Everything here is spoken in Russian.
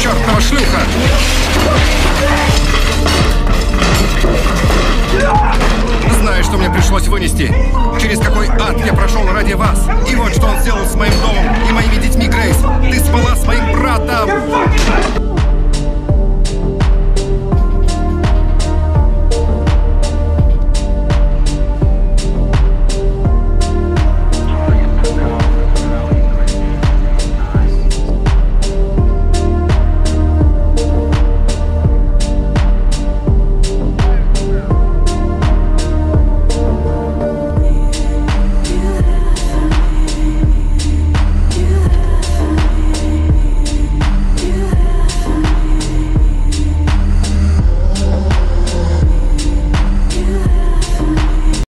чертова шлюха! Знаю, что мне пришлось вынести. Через какой